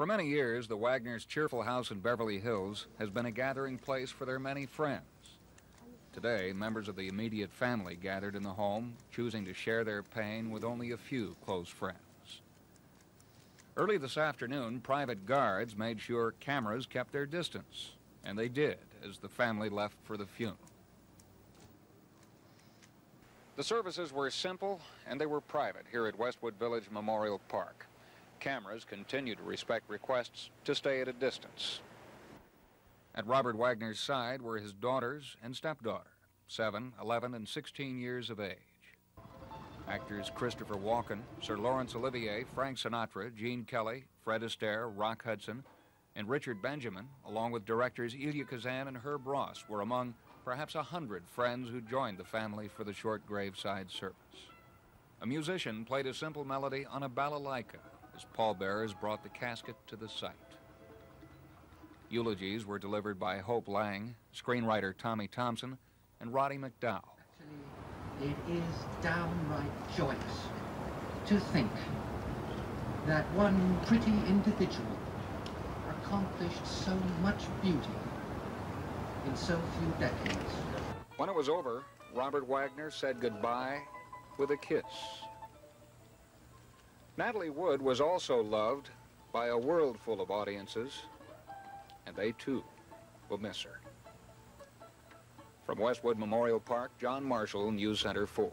For many years, the Wagners' cheerful house in Beverly Hills has been a gathering place for their many friends. Today, members of the immediate family gathered in the home, choosing to share their pain with only a few close friends. Early this afternoon, private guards made sure cameras kept their distance, and they did as the family left for the funeral. The services were simple and they were private here at Westwood Village Memorial Park. Cameras continue to respect requests to stay at a distance. At Robert Wagner's side were his daughters and stepdaughter, 7, 11, and 16 years of age. Actors Christopher Walken, Sir Laurence Olivier, Frank Sinatra, Gene Kelly, Fred Astaire, Rock Hudson, and Richard Benjamin, along with directors Elia Kazan and Herb Ross, were among perhaps a hundred friends who joined the family for the short graveside service. A musician played a simple melody on a balalaika as pallbearers brought the casket to the site. Eulogies were delivered by Hope Lange, screenwriter Tommy Thompson, and Roddy McDowall. Actually, it is downright joyous to think that one pretty individual accomplished so much beauty in so few decades. When it was over, Robert Wagner said goodbye with a kiss. Natalie Wood was also loved by a world full of audiences, and they too will miss her. From Westwood Memorial Park, John Marshall, News Center 4.